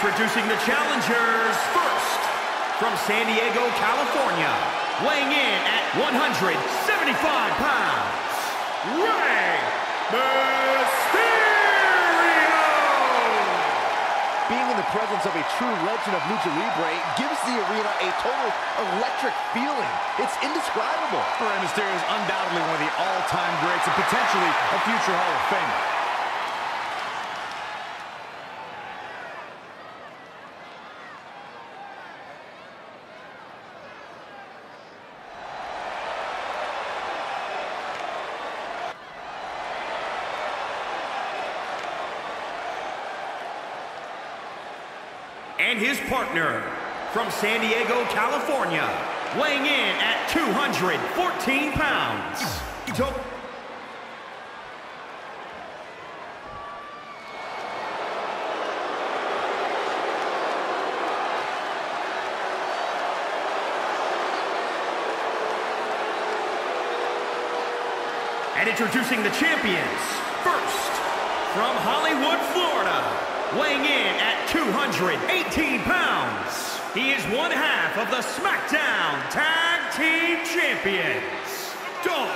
Introducing the challengers first, from San Diego, California, weighing in at 175 pounds, Rey Being in the presence of a true legend of Lucha Libre gives the arena a total electric feeling. It's indescribable. Rey Mysterio is undoubtedly one of the all-time greats and potentially a future Hall of Famer. and his partner from San Diego, California, weighing in at 214 pounds. And introducing the champions, first, from Hollywood, Florida, weighing in at 218 pounds. He is one half of the SmackDown Tag Team Champions, Dolph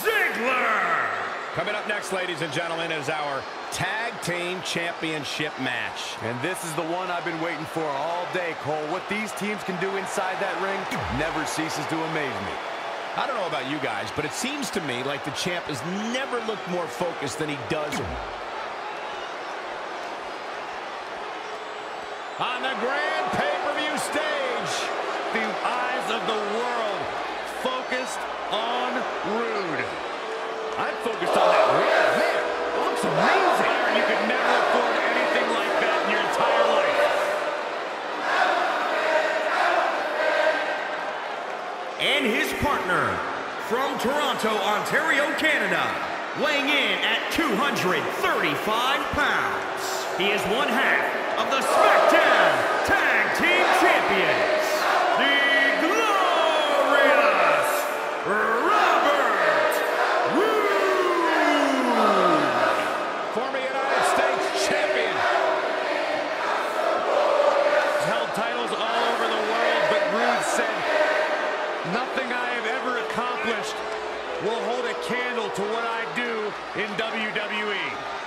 Ziggler. Coming up next, ladies and gentlemen, is our Tag Team Championship match. And this is the one I've been waiting for all day, Cole. What these teams can do inside that ring never ceases to amaze me. I don't know about you guys, but it seems to me like the champ has never looked more focused than he does. On the grand pay-per-view stage, the eyes of the world focused on Roode. I'm focused on that Rude. Man, it looks amazing. You could never afford anything like that in your entire life. And his partner from Toronto, Ontario, Canada, weighing in at 235 pounds. He is one half of the SmackDown Tag Team Champions, the glorious Robert Roode. Former United States champion. He's held titles all over the world, but Roode said, nothing I have ever accomplished will hold a candle to what I do in WWE.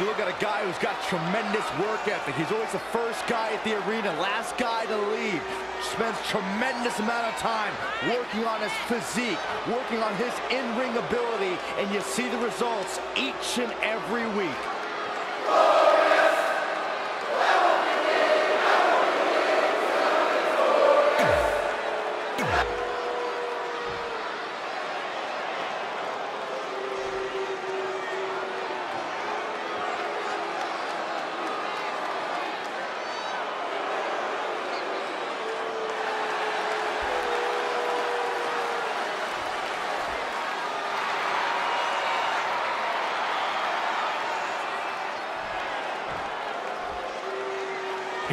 You look at a guy who's got tremendous work ethic. He's always the first guy at the arena, last guy to leave. Spends tremendous amount of time working on his physique, working on his in-ring ability, and you see the results each and every week.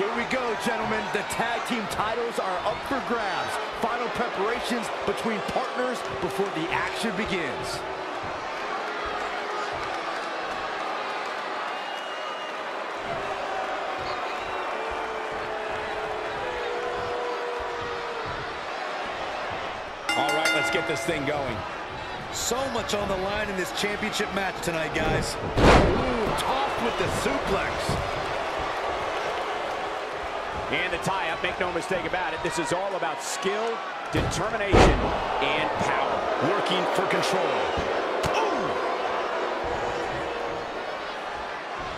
Here we go, gentlemen. The tag team titles are up for grabs. Final preparations between partners before the action begins. All right, let's get this thing going. So much on the line in this championship match tonight, guys. Ooh, tossed with the suplex. And the tie-up, make no mistake about it, this is all about skill, determination, and power. Working for control.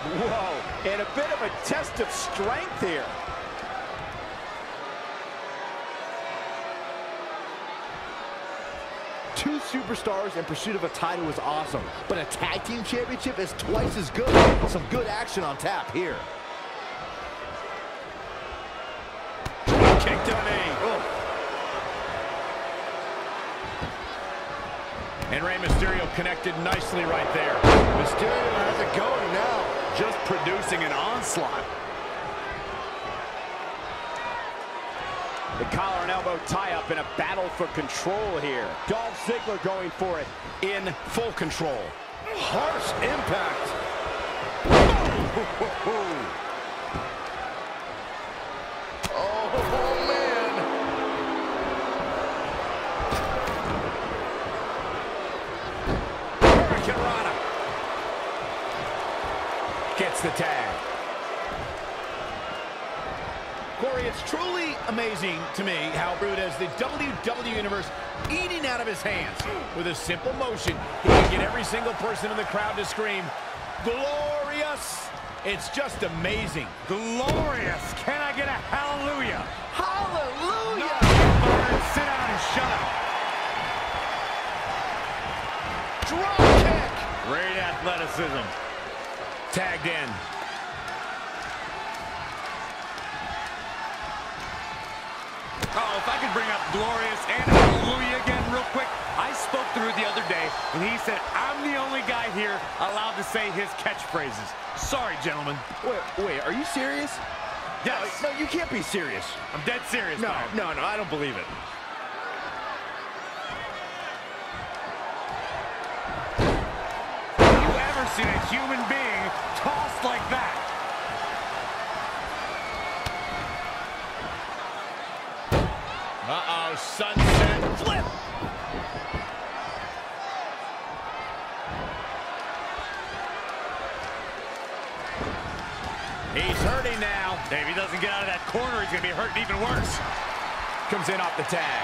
Whoa, and a bit of a test of strength here. Two superstars in pursuit of a title is awesome, but a tag team championship is twice as good. Some good action on tap here. Kick to the knee. And Rey Mysterio connected nicely right there. Mysterio has it going now. Just producing an onslaught. The collar and elbow tie-up in a battle for control here. Dolph Ziggler going for it in full control. Harsh impact. Oh, the tag. Corey, it's truly amazing to me how Roode has the WWE Universe eating out of his hands. With a simple motion, he can get every single person in the crowd to scream, glorious! It's just amazing. Glorious. Can I get a hallelujah? Hallelujah. No, sit down and shut up. Drop kick. Great athleticism. Tagged in. Oh, if I could bring up Glorious and Hallelujah again real quick. I spoke to Roode the other day, and he said, I'm the only guy here allowed to say his catchphrases. Sorry, gentlemen. Wait, wait, are you serious? Yes. No, you can't be serious. I'm dead serious, No, Byron. no, no, I don't believe it. Have you ever seen a human being now. If he doesn't get out of that corner, he's going to be hurting even worse. Comes in off the tag.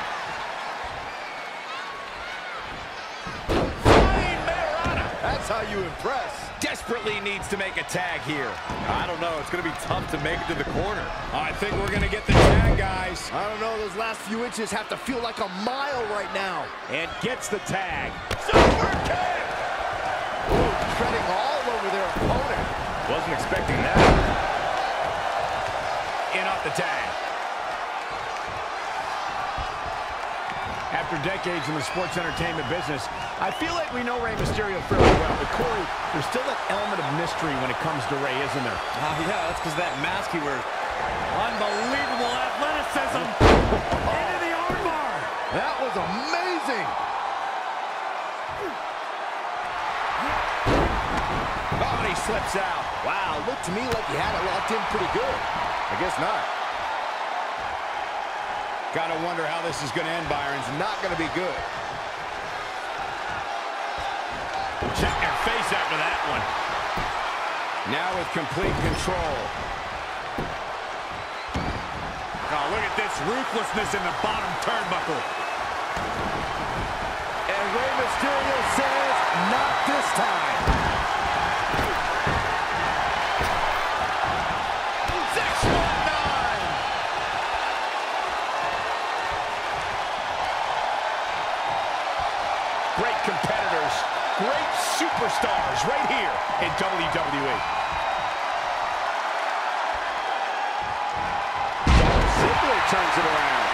Flying Mayorana. That's how you impress. Desperately needs to make a tag here. I don't know. It's going to be tough to make it to the corner. I think we're going to get the tag, guys. I don't know, those last few inches have to feel like a mile right now. And gets the tag. Super kick! Ooh, treading all over their opponent. Wasn't expecting that. In off the tag. After decades in the sports entertainment business, I feel like we know Rey Mysterio fairly well. But Corey, there's still that element of mystery when it comes to Rey, isn't there? Ah, yeah, that's because that mask he wears. Unbelievable athleticism. Into the armbar. That was amazing. Oh, and he slips out. Wow, looked to me like he had it locked in pretty good. I guess not. Gotta wonder how this is gonna end, Byron's. Not going to be good. Check your face after that one. Now with complete control. Oh, look at this ruthlessness in the bottom turnbuckle. And Rey Mysterio says, not this time. WWE. Ziggler turns it around.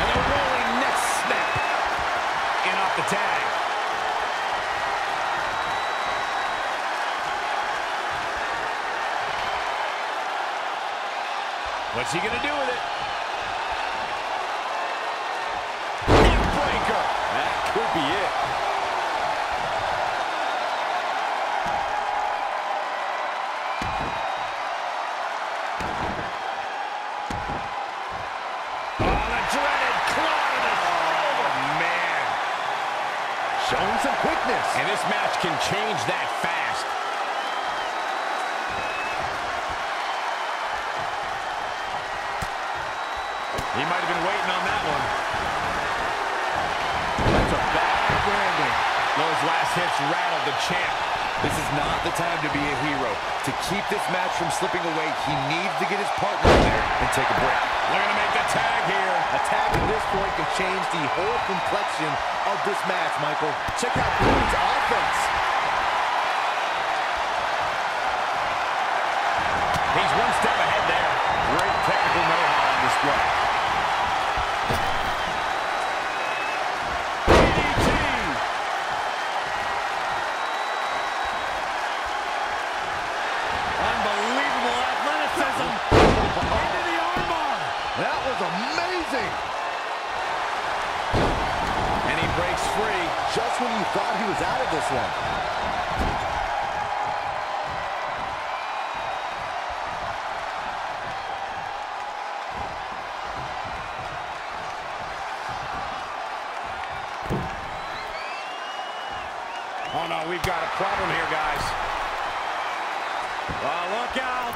And a rolling neck snap. In off the tag. What's he gonna do with it? And this match can change that fast. He might have been waiting on that one. That's a bad landing. Those last hits rattled the champ. This is not the time to be a hero. To keep this match from slipping away, he needs to get his partner in there and take a break. We're going to make the tag here. A tag at this point can change the whole complexion of this match, Michael. Check out Roode's offense. He's one step ahead there. Great technical amazing. When you thought he was out of this one. Oh, no, we've got a problem here, guys. Oh, look out.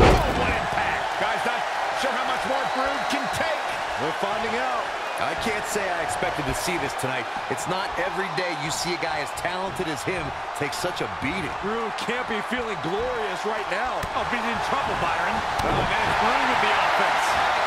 Oh, what impact. Guys, not sure how much more Brood can take. We're finding out. I can't say I expected to see this tonight. It's not every day you see a guy as talented as him take such a beating. Brood can't be feeling glorious right now. Oh, he's in trouble, Byron. Oh, man, it's Brood with the offense.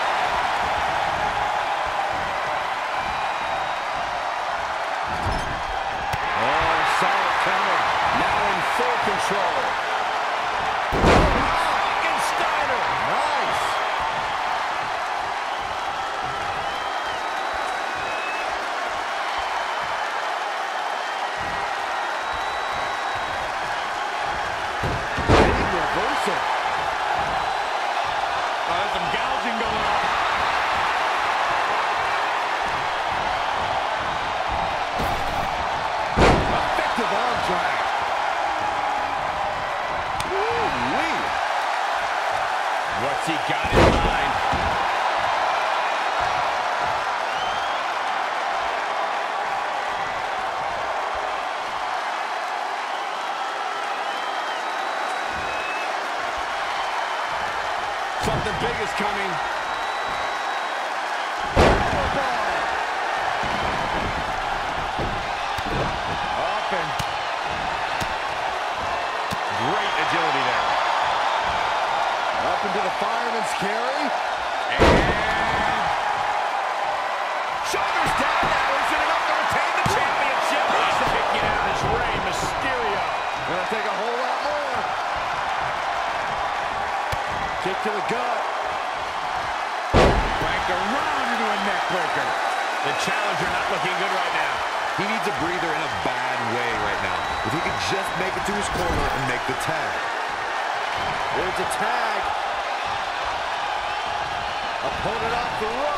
Agility there. Up into the fireman's carry. And... Shoulders down now. Is it enough to retain the championship? He's taking out his Rey Mysterio. Gonna take a whole lot more. Kick to the gut. Cranked around into a neck breaker. The challenger not looking good right now. He needs a breather in a bad way right now. If he could just make it to his corner and make the tag. There's a tag. Opponent off the ropes.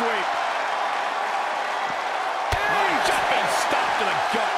Sweep. Oh, jumping stop to the gut.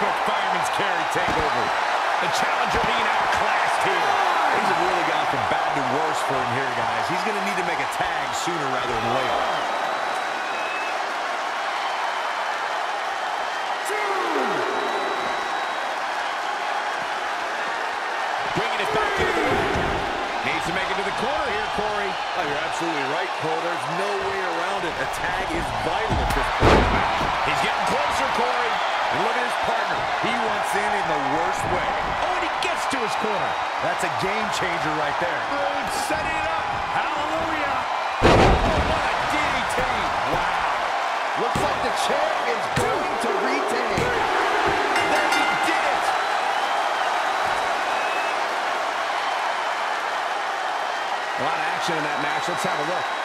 Textbook fireman's carry takeover. The challenger being outclassed here. Things have really gone from bad to worse for him here, guys. He's going to need to make a tag sooner rather than later. Bringing it back into the ring. Needs to make it to the corner here, Corey. Oh, you're absolutely right, Cole. There's no way around it. A tag is vital at this point. He's getting closer, Corey. And look at his partner. He wants in in the worst way. Oh, and he gets to his corner. That's a game changer right there. Roode setting it up. Hallelujah. Oh, what a DDT. Wow. Looks like the champ is going to retain. There he did it. A lot of action in that match. Let's have a look.